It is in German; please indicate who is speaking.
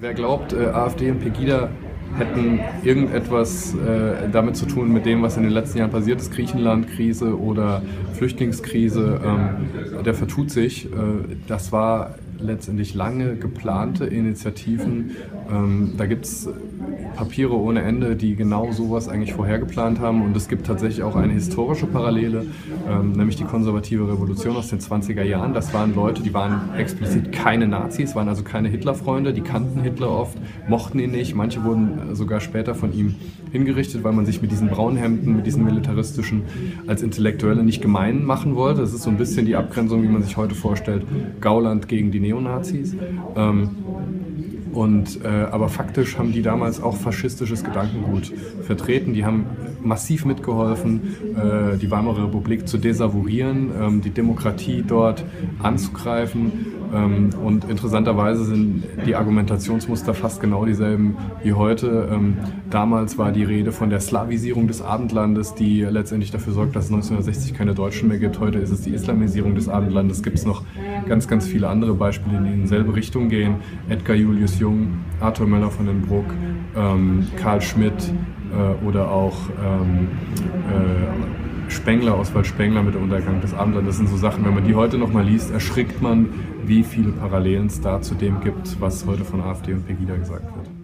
Speaker 1: Wer glaubt, äh, AfD und Pegida hätten irgendetwas äh, damit zu tun mit dem, was in den letzten Jahren passiert ist, Griechenland-Krise oder Flüchtlingskrise, ähm, der vertut sich. Äh, das war letztendlich lange geplante Initiativen. Ähm, da gibt es Papiere ohne Ende, die genau sowas eigentlich vorhergeplant haben. Und es gibt tatsächlich auch eine historische Parallele, ähm, nämlich die konservative Revolution aus den 20er Jahren. Das waren Leute, die waren explizit keine Nazis, waren also keine Hitlerfreunde, die kannten Hitler oft, mochten ihn nicht. Manche wurden sogar später von ihm hingerichtet, weil man sich mit diesen braunen Hemden, mit diesen militaristischen als Intellektuelle nicht gemein machen wollte. Das ist so ein bisschen die Abgrenzung, wie man sich heute vorstellt, Gauland gegen die Neonazis. Ähm, und, äh, aber faktisch haben die damals auch faschistisches Gedankengut vertreten. Die haben massiv mitgeholfen, äh, die Weimarer Republik zu desavouieren, ähm, die Demokratie dort anzugreifen. Ähm, und interessanterweise sind die Argumentationsmuster fast genau dieselben wie heute. Ähm, damals war die Rede von der Slavisierung des Abendlandes, die letztendlich dafür sorgt, dass es 1960 keine Deutschen mehr gibt. Heute ist es die Islamisierung des Abendlandes. Gibt es noch ganz, ganz viele andere Beispiele, die in dieselbe Richtung gehen. Edgar Julius Jung, Arthur Möller von den Bruck, ähm, Karl Schmidt äh, oder auch äh, Spengler, Oswald Spengler mit dem Untergang des Abendlandes. Das sind so Sachen, wenn man die heute nochmal liest, erschrickt man, wie viele Parallelen es da zu dem gibt, was heute von AfD und Pegida gesagt wird.